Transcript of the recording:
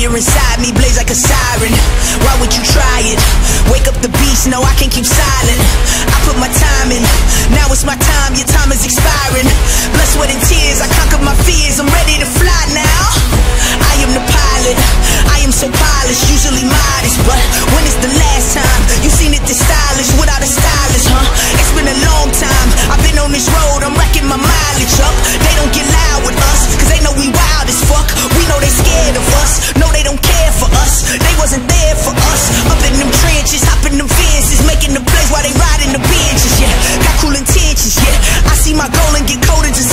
fire inside me blaze like a siren. Why would you try it? Wake up the beast, no, I can't keep silent. I put my time in, now it's my time, your time is expiring. Blood, sweat, and tears, I conquered my fears, I'm ready to fly now. I am the pilot, I am so polished, usually modest, get cold and just